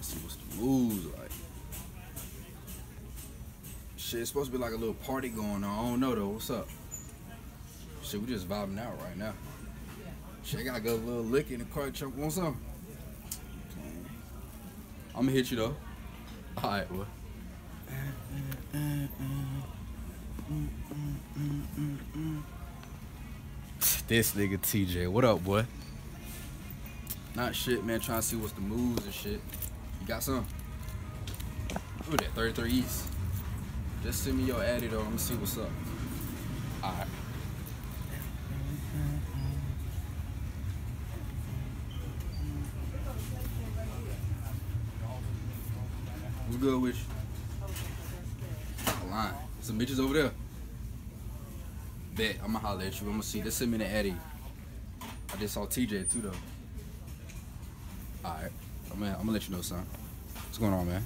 To see what's the moves like. Shit, it's supposed to be like a little party going on. I don't know though. What's up? Shit, we just vibing out right now. Shit, I gotta go a little lick in the car. Chunk want some? I'm gonna hit you though. All right, what? This nigga TJ, what up, boy? Not shit, man. Trying to see what's the moves and shit. You got some? Who that? 33 East. Just send me your addy though. I'm gonna see what's up. All right. What's good with you? I'm lying. Some bitches over there. Bet. I'm gonna holler at you. I'm gonna see. Just send me the Eddie. I just saw TJ too though. Alright. Gonna, I'm gonna let you know, son. What's going on, man?